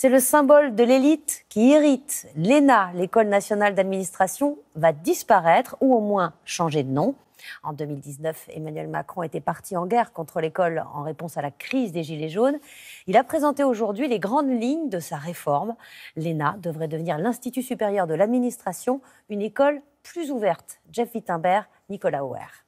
C'est le symbole de l'élite qui irrite. L'ENA, l'École nationale d'administration, va disparaître ou au moins changer de nom. En 2019, Emmanuel Macron était parti en guerre contre l'école en réponse à la crise des Gilets jaunes. Il a présenté aujourd'hui les grandes lignes de sa réforme. L'ENA devrait devenir l'Institut supérieur de l'administration, une école plus ouverte. Jeff Wittenberg, Nicolas Auer.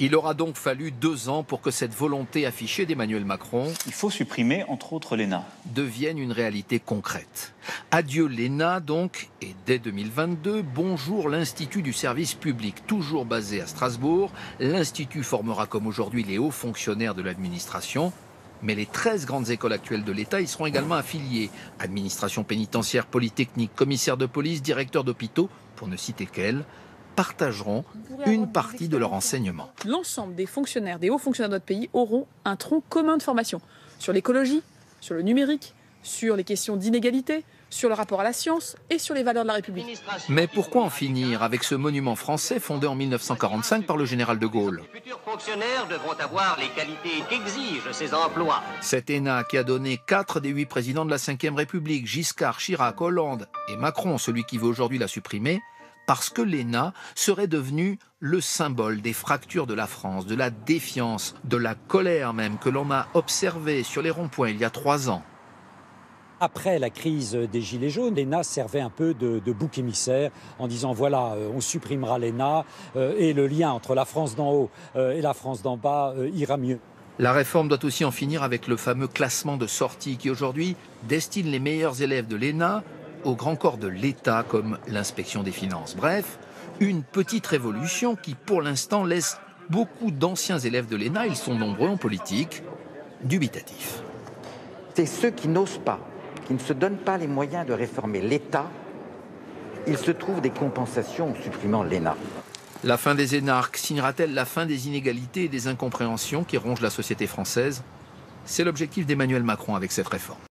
Il aura donc fallu deux ans pour que cette volonté affichée d'Emmanuel Macron Il faut supprimer, entre autres, l'ENA. devienne une réalité concrète. Adieu l'ENA donc, et dès 2022, bonjour l'Institut du service public, toujours basé à Strasbourg. L'Institut formera comme aujourd'hui les hauts fonctionnaires de l'administration. Mais les 13 grandes écoles actuelles de l'État y seront également affiliées. Administration pénitentiaire, polytechnique, commissaire de police, directeur d'hôpitaux, pour ne citer qu'elles, partageront une partie de leur enseignement. L'ensemble des fonctionnaires, des hauts fonctionnaires de notre pays auront un tronc commun de formation sur l'écologie, sur le numérique, sur les questions d'inégalité, sur le rapport à la science et sur les valeurs de la République. Mais pourquoi en finir avec ce monument français fondé en 1945 par le général de Gaulle? Les futurs fonctionnaires devront avoir les qualités qu'exigent ces emplois. Cet ENA qui a donné 4 des 8 présidents de la Ve République, Giscard, Chirac, Hollande et Macron, celui qui veut aujourd'hui la supprimer, parce que l'ENA serait devenu le symbole des fractures de la France, de la défiance, de la colère même que l'on a observé sur les ronds-points il y a trois ans. Après la crise des Gilets jaunes, l'ENA servait un peu de, de bouc émissaire en disant voilà, euh, on supprimera l'ENA euh, et le lien entre la France d'en haut euh, et la France d'en bas euh, ira mieux. La réforme doit aussi en finir avec le fameux classement de sortie qui aujourd'hui destine les meilleurs élèves de l'ENA au grand corps de l'État comme l'inspection des finances. Bref, une petite révolution qui pour l'instant laisse beaucoup d'anciens élèves de l'ENA, ils sont nombreux en politique, dubitatifs. C'est ceux qui n'osent pas, qui ne se donnent pas les moyens de réformer l'État. Il se trouve des compensations en supprimant l'ENA. La fin des énarques signera-t-elle la fin des inégalités et des incompréhensions qui rongent la société française? C'est l'objectif d'Emmanuel Macron avec cette réforme.